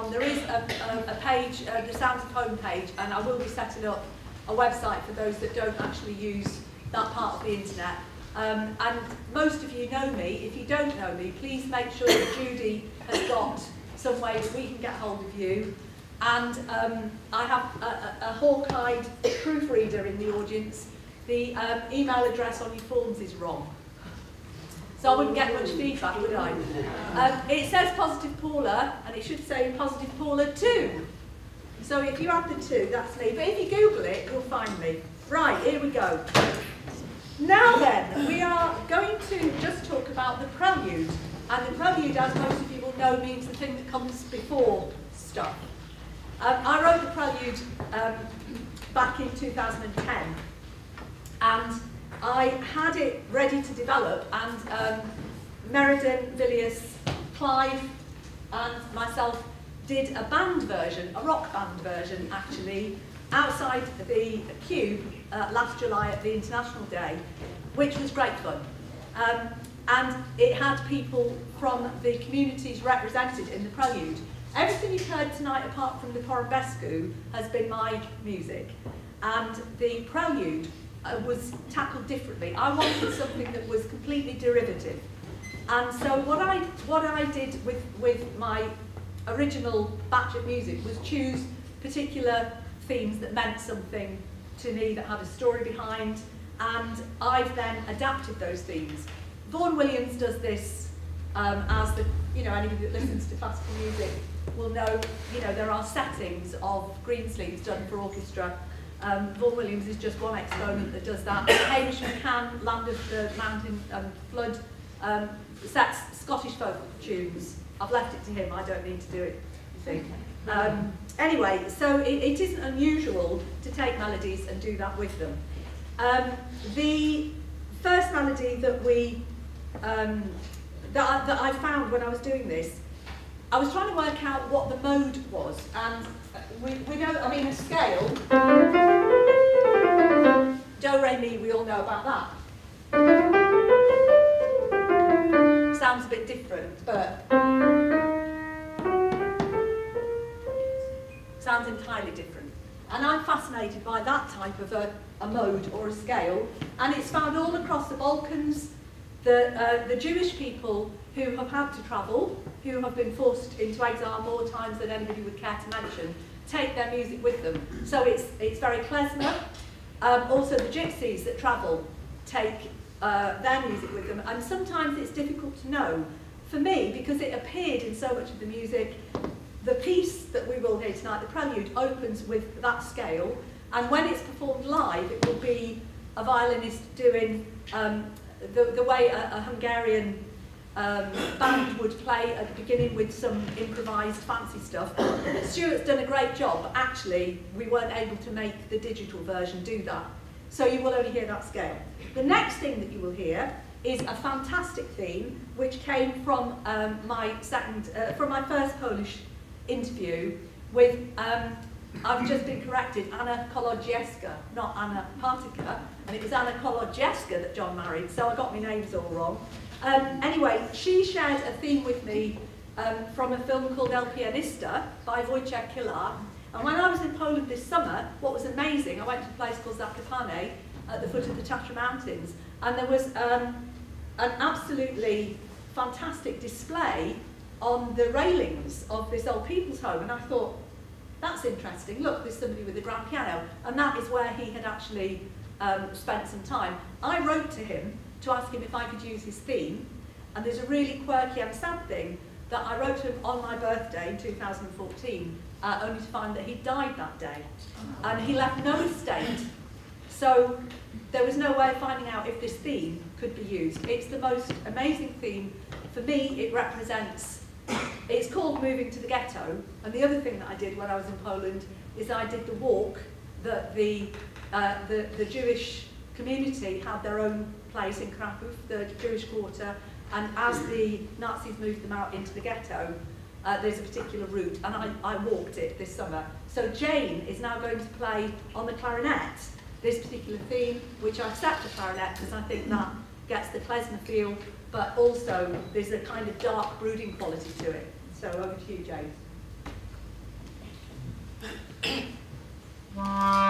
on, there is a, a, a page, uh, the Sounds of Home page, and I will be setting up a website for those that don't actually use that part of the internet. Um, and most of you know me. If you don't know me, please make sure that Judy has got some way that we can get hold of you. And um, I have a, a, a hawk-eyed proofreader in the audience. The um, email address on your forms is wrong. So I wouldn't get much feedback, would I? Um, it says positive Paula, and it should say positive Paula 2. So if you add the 2, that's me. But if you Google it, you'll find me. Right, here we go. Now then, we are going to just talk about the prelude. And the prelude, as most of you will know, means the thing that comes before stuff. Um, I wrote the prelude um, back in 2010. And I had it ready to develop, and um, Meriden, Villiers, Clive, and myself did a band version, a rock band version actually, outside the Cube uh, last July at the International Day, which was great fun. Um, and it had people from the communities represented in the prelude. Everything you've heard tonight, apart from the Porumbescu, has been my music. And the prelude uh, was tackled differently. I wanted something that was completely derivative. And so what I, what I did with, with my original batch of music was choose particular themes that meant something to me that had a story behind, and I've then adapted those themes. Vaughan Williams does this um, as the, you know, anybody that listens to classical music will know, you know, there are settings of Greensleeves done for orchestra. Um, Vaughan Williams is just one exponent that does that. Hamish MacCunn, Land of the Mountain um, Flood, um, sets Scottish folk tunes. I've left it to him, I don't need to do it, you think. Um, anyway, so it, it isn't unusual to take melodies and do that with them. Um, the first melody that we um, that, I, that I found when I was doing this, I was trying to work out what the mode was, and we, we know, I mean, a scale, do, re, mi, we all know about that. Sounds a bit different, but sounds entirely different. And I'm fascinated by that type of a, a mode or a scale, and it's found all across the Balkans, the, uh, the Jewish people who have had to travel, who have been forced into exile more times than anybody would care to mention, take their music with them. So it's, it's very klezmer. Um, also the gypsies that travel take uh, their music with them, and sometimes it's difficult to know. For me, because it appeared in so much of the music, the piece that we will hear tonight, the prelude, opens with that scale, and when it's performed live, it will be a violinist doing um, the, the way a, a Hungarian um, band would play at the beginning with some improvised fancy stuff. Stuart's done a great job, actually we weren't able to make the digital version do that. So you will only hear that scale. The next thing that you will hear is a fantastic theme which came from um, my second, uh, from my first Polish interview with, um, I've just been corrected, Anna Kolodziejska, not Anna Partyka, and it was Anna Kolodziejska that John married, so I got my names all wrong. Um, anyway, she shared a theme with me um, from a film called El Pianista by Wojciech Kilar, and when I was in Poland this summer, what was amazing, I went to a place called Zakopane at the foot of the Tatra Mountains, and there was um, an absolutely fantastic display on the railings of this old people's home. And I thought that's interesting. Look there's somebody with a grand piano. And that is where he had actually um, spent some time. I wrote to him to ask him if I could use his theme. And there's a really quirky and sad thing that I wrote him on my birthday in 2014 uh, only to find that he died that day. And he left no estate. So there was no way of finding out if this theme could be used. It's the most amazing theme. For me it represents it's called Moving to the Ghetto, and the other thing that I did when I was in Poland is I did the walk that the, uh, the, the Jewish community had their own place in Krakow, the Jewish quarter, and as the Nazis moved them out into the ghetto, uh, there's a particular route, and I, I walked it this summer. So Jane is now going to play on the clarinet this particular theme, which I've set to clarinet because I think that gets the klezmer feel, but also there's a kind of dark brooding quality to it. So over to you, Jane.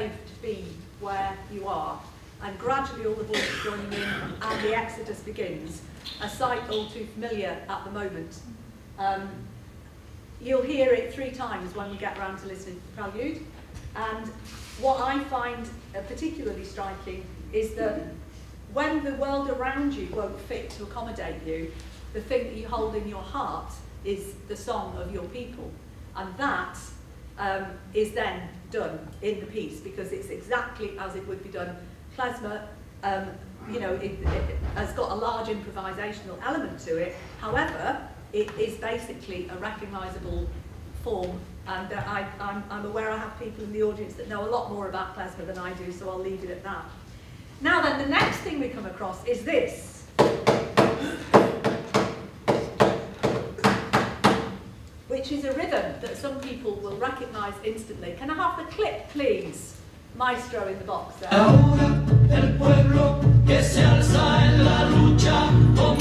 safe to be where you are. And gradually all the voices joining in and the exodus begins, a sight all too familiar at the moment. Um, you'll hear it three times when we get around to listening to the prelude. And what I find uh, particularly striking is that when the world around you won't fit to accommodate you, the thing that you hold in your heart is the song of your people. And that um, is then done in the piece because it's exactly as it would be done. Klezmer, um, you know, it, it has got a large improvisational element to it. However, it is basically a recognisable form and I, I'm, I'm aware I have people in the audience that know a lot more about klezmer than I do, so I'll leave it at that. Now then, the next thing we come across is this. Which is a rhythm that some people will recognise instantly. Can I have the clip, please? Maestro in the box there. Ahora el pueblo que se alza en la lucha con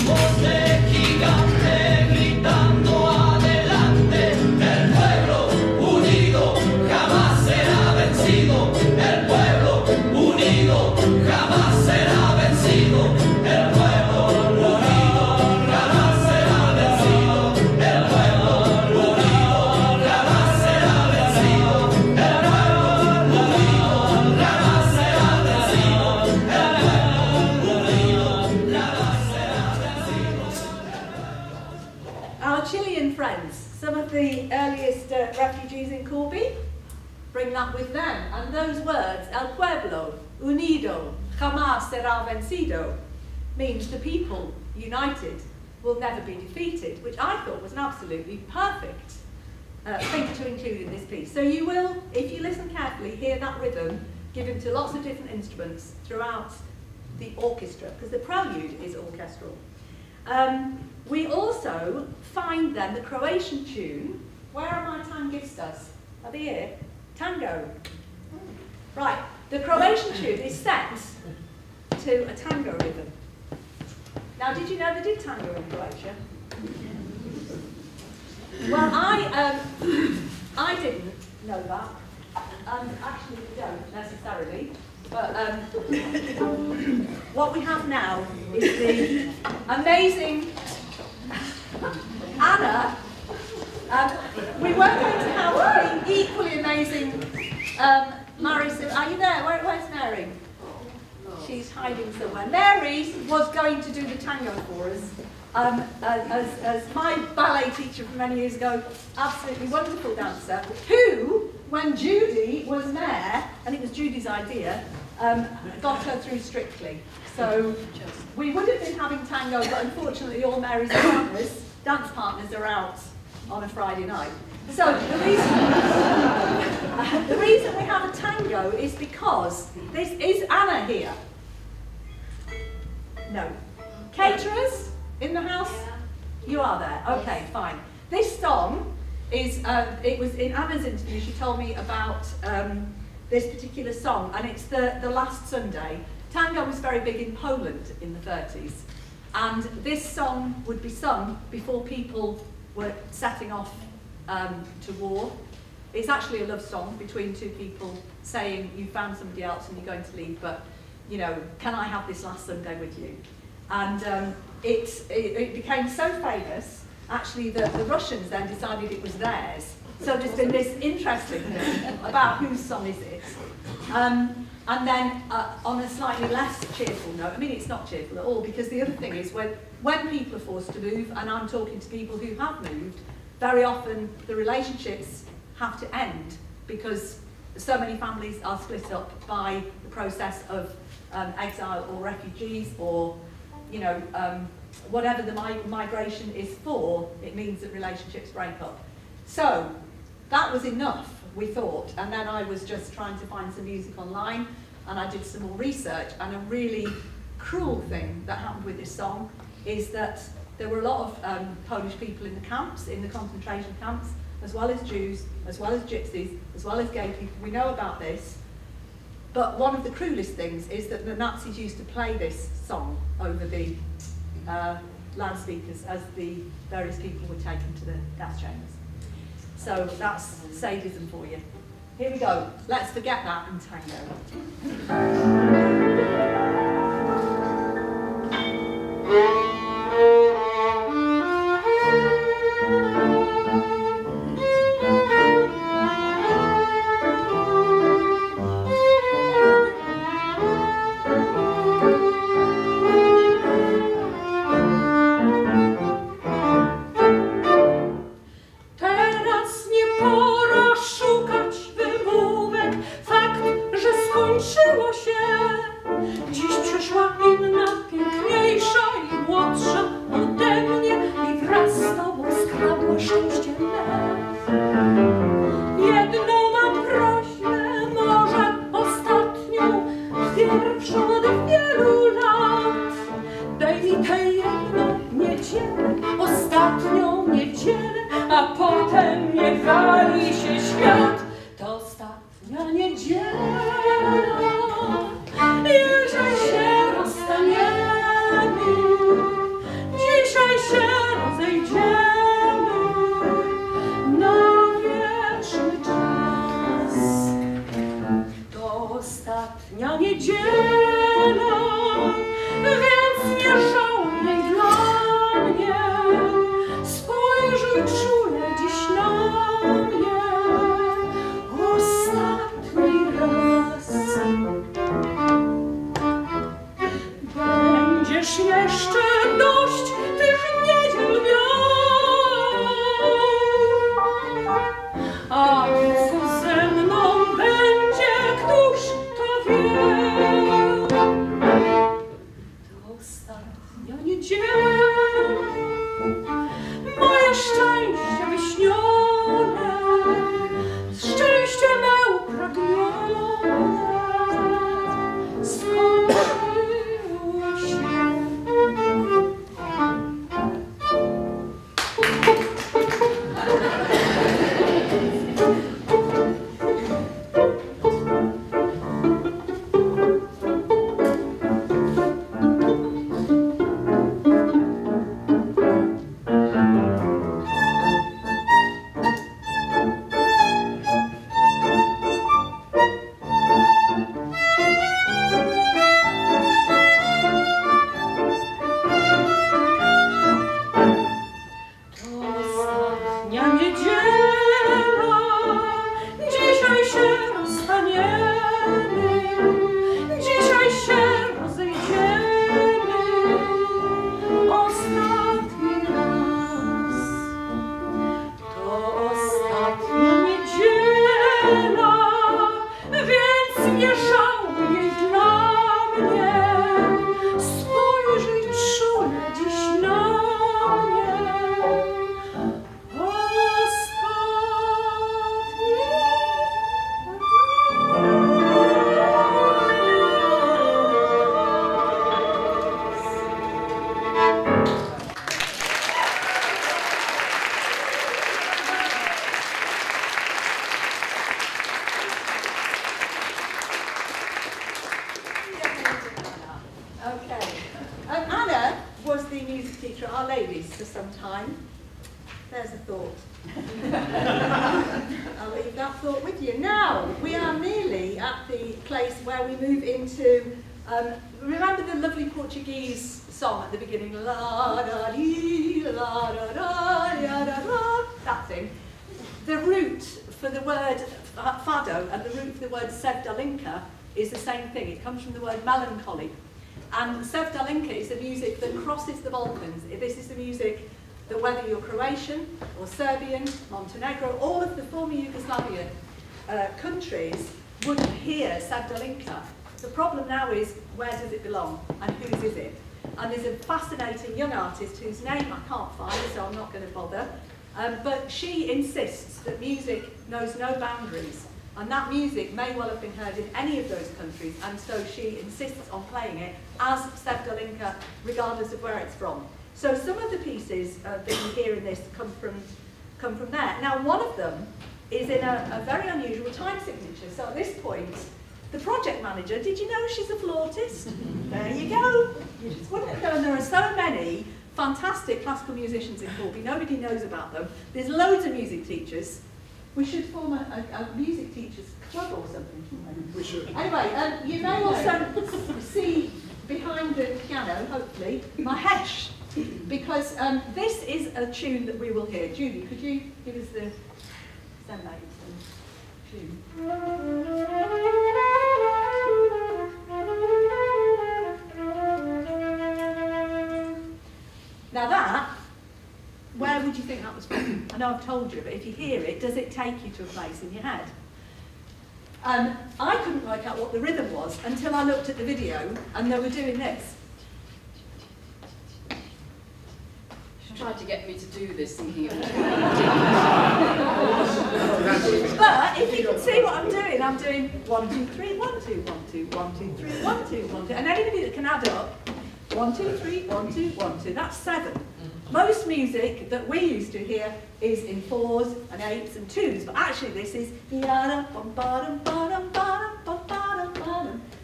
pueblo, unido, jamás será vencido, means the people, united, will never be defeated, which I thought was an absolutely perfect uh, thing to include in this piece. So you will, if you listen carefully, hear that rhythm given to lots of different instruments throughout the orchestra, because the prelude is orchestral. Um, we also find then the Croatian tune. Where are my tangistas? Are they here? Tango. Right, the Croatian tune is set to a tango rhythm. Now, did you know they did tango in Croatia? Well, I, um, I didn't know that. And actually, we don't necessarily. But um, what we have now is the amazing Anna, um, we weren't going to have the equally amazing um, Mary. Are you there? Where, where's Mary? She's hiding somewhere. Mary was going to do the tango for us. Um, as, as my ballet teacher from many years ago, absolutely wonderful dancer, who, when Judy was there, and it was Judy's idea, um, got her through Strictly. So we would have been having tango, but unfortunately all Mary's partners, dance partners are out on a Friday night. So the reason, the reason we have a tango is because this is Anna here. No. Caterers in the house? You are there. Okay, fine. This song is, uh, it was in Anna's interview, she told me about um, this particular song, and it's the, the last Sunday. Tango was very big in Poland in the 30s, and this song would be sung before people were setting off um, to war. It's actually a love song between two people saying you found somebody else and you're going to leave, but you know, can I have this last Sunday with you? And um, it, it, it became so famous, actually, that the Russians then decided it was theirs. So there's been this interesting thing about whose song is it. Um, and then uh, on a slightly less cheerful note, I mean, it's not cheerful at all, because the other thing is when, when people are forced to move, and I'm talking to people who have moved, very often the relationships have to end because so many families are split up by the process of um, exile or refugees or you know, um, whatever the mi migration is for, it means that relationships break up. So that was enough, we thought, and then I was just trying to find some music online, and I did some more research, and a really cruel thing that happened with this song is that there were a lot of um, Polish people in the camps, in the concentration camps, as well as Jews, as well as gypsies, as well as gay people. We know about this. But one of the cruelest things is that the Nazis used to play this song over the uh, loudspeakers as the various people were taken to the gas chambers. So that's sadism for you. Here we go. Let's forget that and tango. Melancholy. And sevdalinka is the music that crosses the Balkans. This is the music that whether you're Croatian or Serbian, Montenegro, all of the former Yugoslavian uh, countries would hear Sevdalinka. The problem now is where does it belong and whose is it? And there's a fascinating young artist whose name I can't find, so I'm not going to bother. Um, but she insists that music knows no boundaries. And that music may well have been heard in any of those countries, and so she insists on playing it as Sevdalinka, regardless of where it's from. So some of the pieces uh, that you hear in this come from, come from there. Now, one of them is in a, a very unusual time signature. So at this point, the project manager, did you know she's a flautist? there you go. You just wouldn't know. And there are so many fantastic classical musicians in Corby. Nobody knows about them. There's loads of music teachers. We should form a, a, a music teachers club or something, we? Should. Anyway, um, you may also see behind the piano, hopefully, Mahesh because um, this is a tune that we will hear. Judy, could you give us the send that tune? Now that, where would you think that was from? I know I've told you, but if you hear it, does it take you to a place in your head? Um, I couldn't work out what the rhythm was until I looked at the video and they were doing this. She tried to get me to do this thinking it But if you can see what I'm doing, I'm doing one, two, three, one, two, one, two, one, two, three, one, two, one, two. And anybody that can add up, one, two, three, one, two, one, two, that's seven. Most music that we used to hear is in fours and eights and twos, but actually this is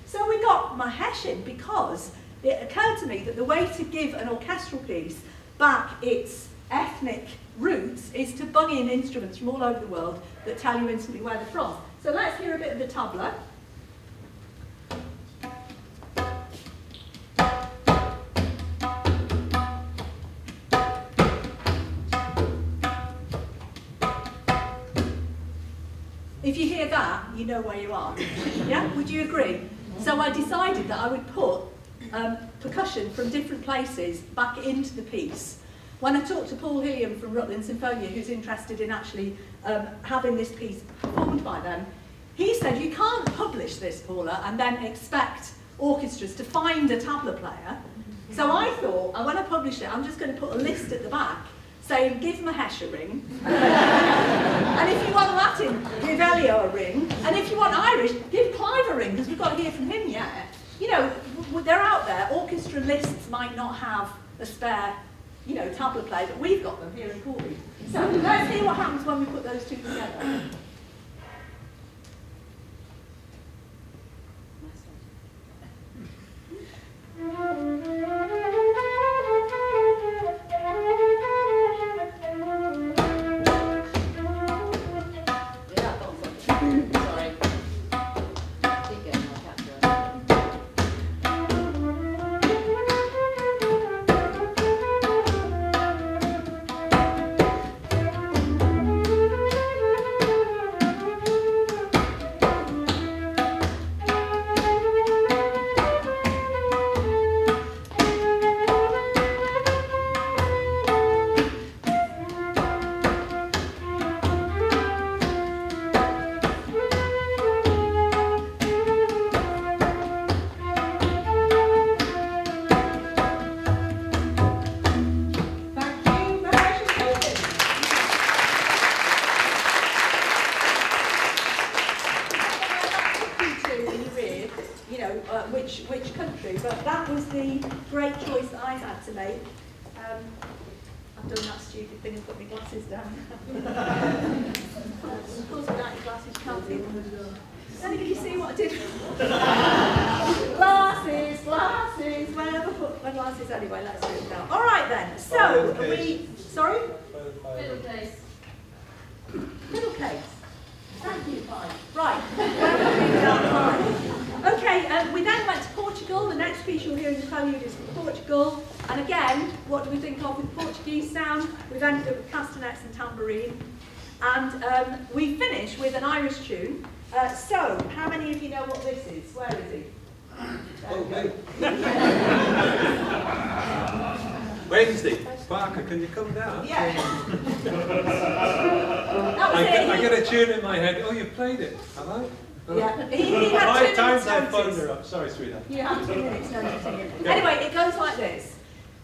so we got Mahesh in because it occurred to me that the way to give an orchestral piece back its ethnic roots is to bung in instruments from all over the world that tell you instantly where they're from. So let's hear a bit of the tabla. If you hear that, you know where you are. Yeah, would you agree? So I decided that I would put um, percussion from different places back into the piece. When I talked to Paul Hilliam from Rutland Sinfonia, who's interested in actually um, having this piece performed by them, he said, you can't publish this, Paula, and then expect orchestras to find a tabla player. So I thought, when I publish it, I'm just going to put a list at the back saying, give Mahesh a ring. and if you want Latin, give Elio a ring. And if you want Irish, give Clive a ring, because we've got to hear from him yet. You know, they're out there. Orchestra lists might not have a spare, you know, tabla player, but we've got them here in Corby. So let's see what happens when we put those two together. glasses, glasses. Where have I put my glasses anyway? Let's do it now. All right then. So, are we? Sorry. Fiddle case. Fiddle case. Thank you, Pi. Right. Where are we now, Pi? Okay. Um, we then went to Portugal. The next piece you'll hear in the prelude is from Portugal. And again, what do we think of with Portuguese sound? We've ended up with castanets and tambourine. And um, we finish with an Irish tune. Uh, so, how many of you know what this is? Where is he? Okay. Wednesday. Parker, can you come down? Yeah. I get, I get a tune in my head. Oh, you played it. Have I? Oh. Yeah. He, he had Five times I phoned her up. Sorry, sweetheart. You have two minutes notice to it. Anyway, it goes like this.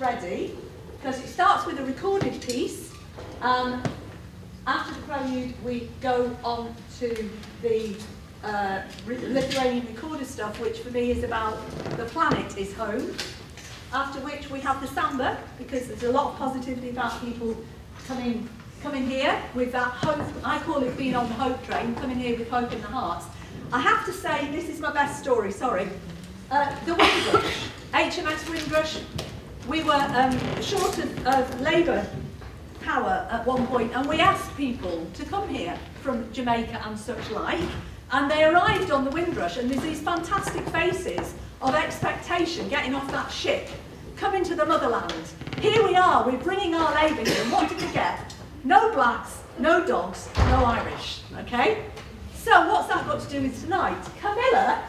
Ready, because it starts with a recorded piece. Um, after the prelude, we go on to the uh, Lithuanian recorder stuff, which for me is about the planet is home. After which we have the samba, because there's a lot of positivity about people coming coming here with that hope. I call it being on the hope train, coming here with hope in the hearts. I have to say, this is my best story, sorry. Uh, the Windrush, HMS Windrush, we were um, short of, of labour power at one point and we asked people to come here from Jamaica and such like and they arrived on the Windrush and there's these fantastic faces of expectation getting off that ship coming to the motherland. Here we are we're bringing our labour here and what did we get? No blacks no dogs no Irish okay? So what's that got to do with tonight? Camilla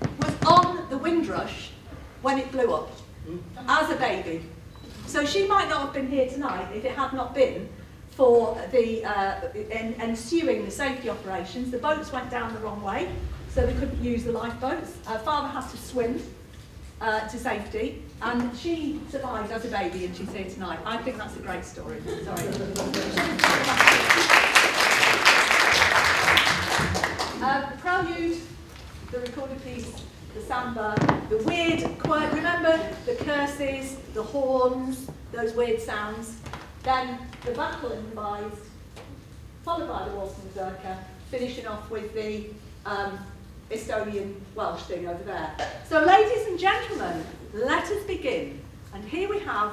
was on the Windrush when it blew up as a baby so she might not have been here tonight if it had not been for the uh, en- ensuing the safety operations. The boats went down the wrong way, so they couldn't use the lifeboats. Her father has to swim uh, to safety, and she survived as a baby, and she's here tonight. I think that's a great story. Sorry. Uh, prelude, the recorded piece, the samba, the weird, quiet, remember the curses, the horns, those weird sounds. Then the battle improvised, followed by the waltz mazurka, finishing off with the um, Estonian Welsh thing over there. So ladies and gentlemen, let us begin. And here we have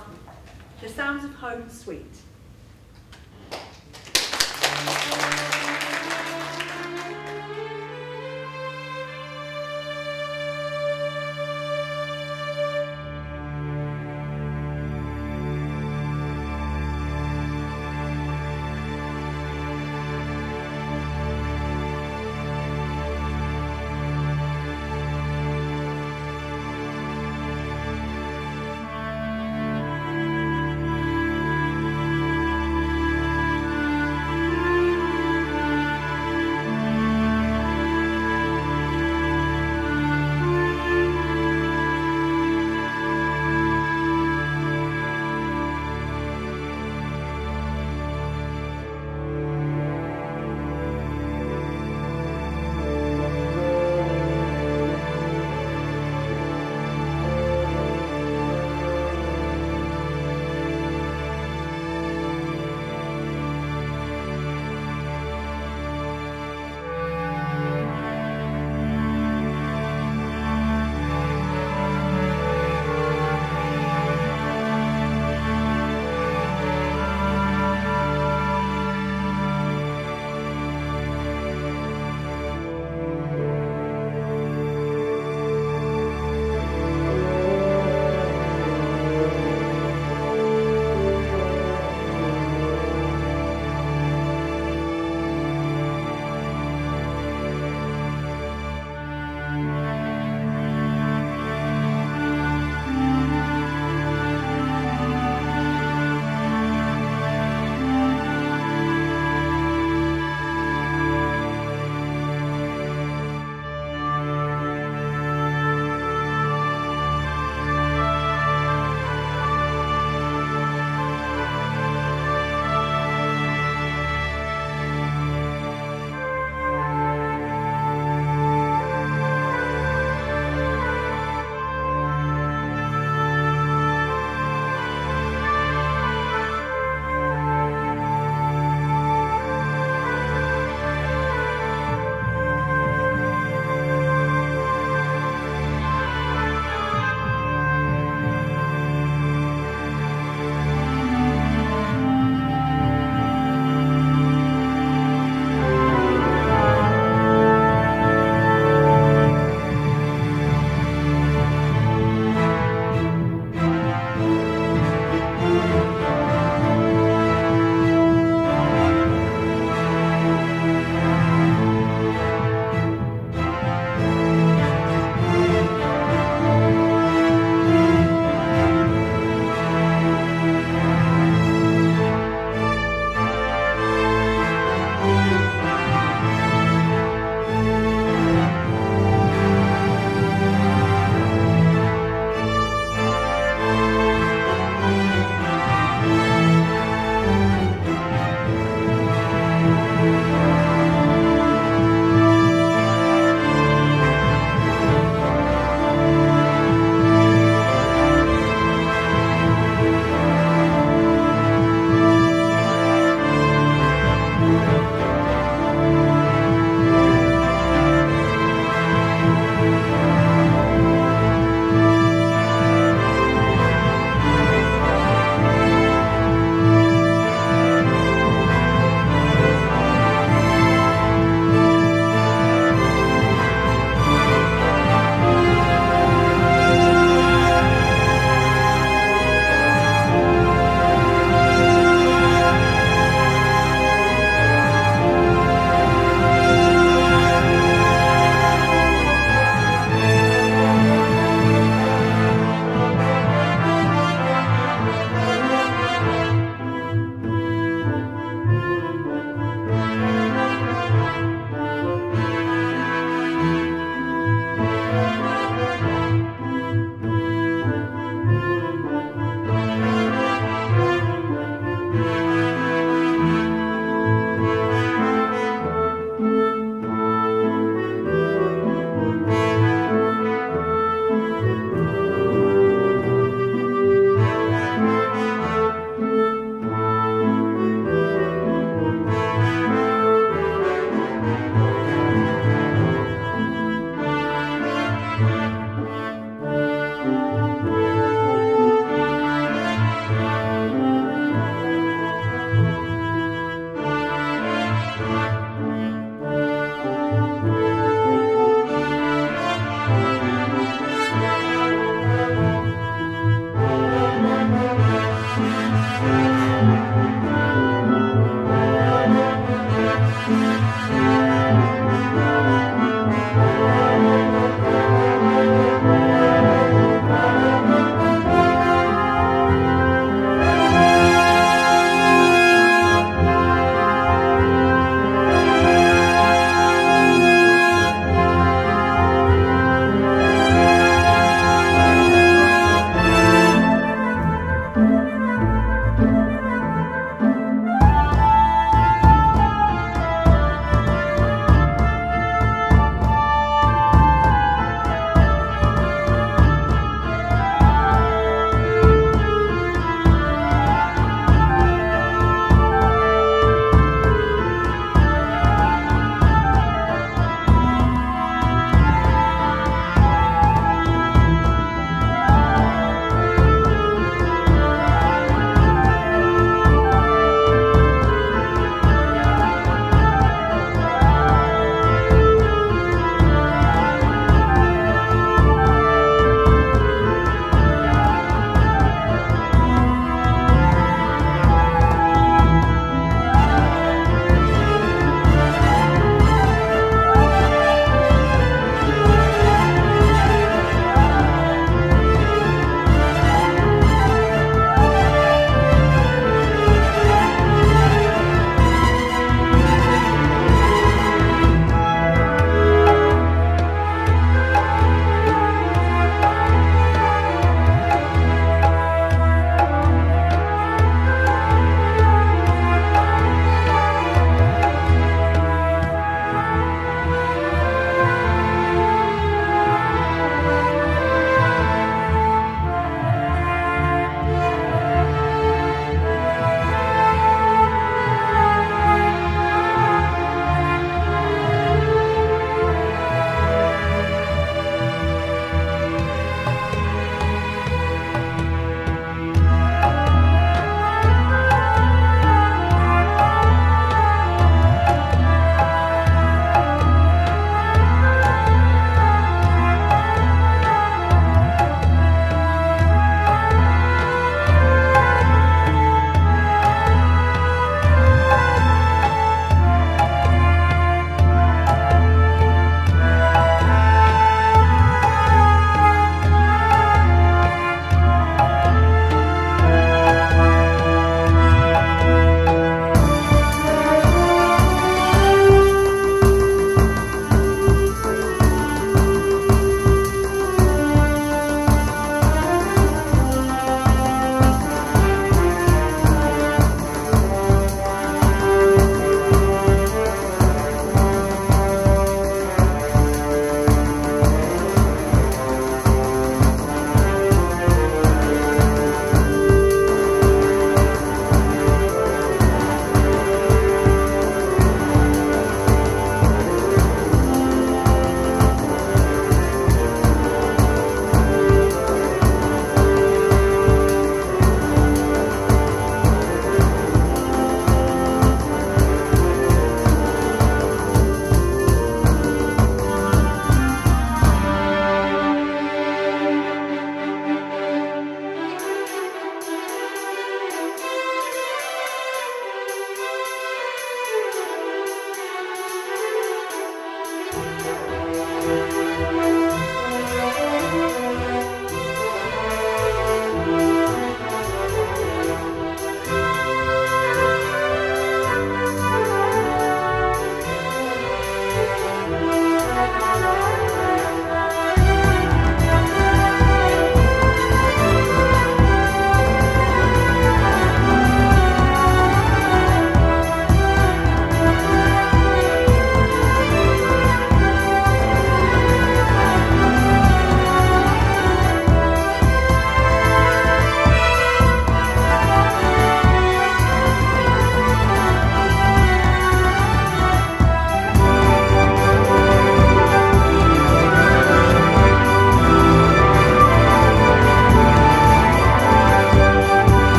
the Sounds of Home Suite.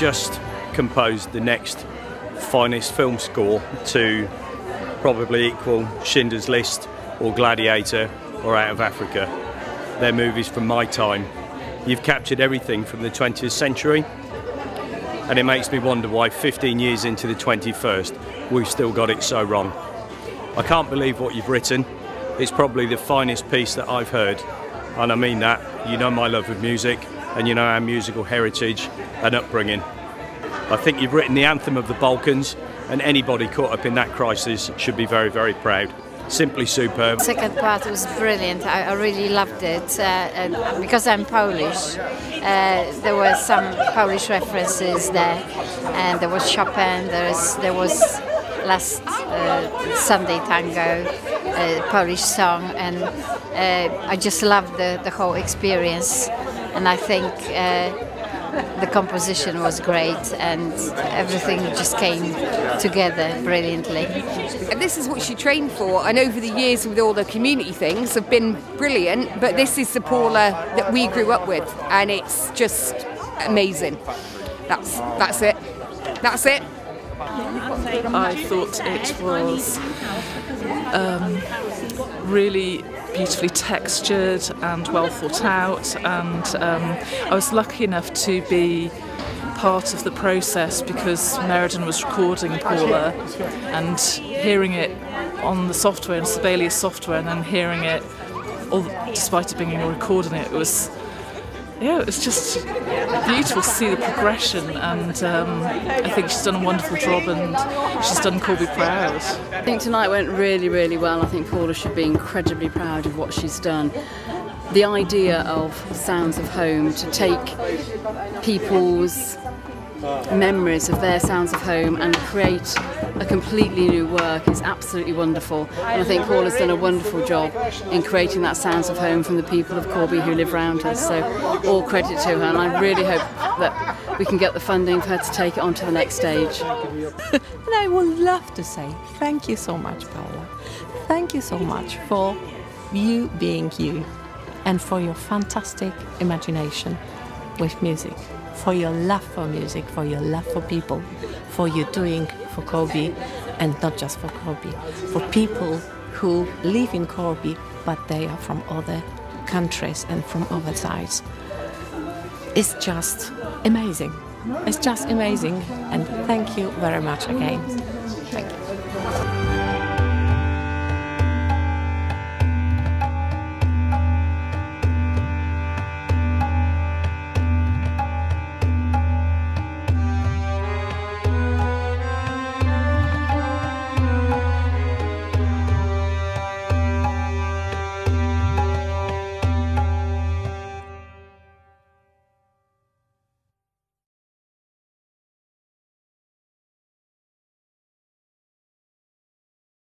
Just composed the next finest film score to probably equal Schindler's List or Gladiator or Out of Africa. They're movies from my time. You've captured everything from the 20th century, and it makes me wonder why 15 years into the 21st, we've still got it so wrong. I can't believe what you've written. It's probably the finest piece that I've heard, and I mean that. You know my love of music, and you know our musical heritage and upbringing. I think you've written the anthem of the Balkans, and anybody caught up in that crisis should be very, very proud. Simply superb. Second part was brilliant. I, I really loved it uh, because I'm Polish. Uh, there were some Polish references there, and there was Chopin. There was there was last uh, Sunday tango, uh, Polish song, and uh, I just loved the the whole experience. And I think uh, the composition was great and everything just came together brilliantly. And this is what she trained for, and over the years with all the community things have been brilliant. But this is the Paula that we grew up with, and it's just amazing. That's that's it. That's it. I thought it was um, really beautifully textured and well thought out, and um, I was lucky enough to be part of the process because Meriden was recording Paula and hearing it on the software and Sibelius software and then hearing it all despite it being a recording it, it was yeah, it was just beautiful to see the progression, and um, I think she's done a wonderful job, and she's done Corby proud. I think tonight went really, really well. I think Paula should be incredibly proud of what she's done. The idea of Sounds of Home to take people's memories of their sounds of home and create a completely new work is absolutely wonderful. And I think Paul has done a wonderful job in creating that sounds of home from the people of Corby who live around us. So all credit to her and I really hope that we can get the funding for her to take it on to the next stage. and I would love to say thank you so much, Paula. Thank you so much for you being you and for your fantastic imagination with music for your love for music, for your love for people, for your doing for Corby, and not just for Corby, for people who live in Corby, but they are from other countries and from other sides. It's just amazing. It's just amazing, and thank you very much again.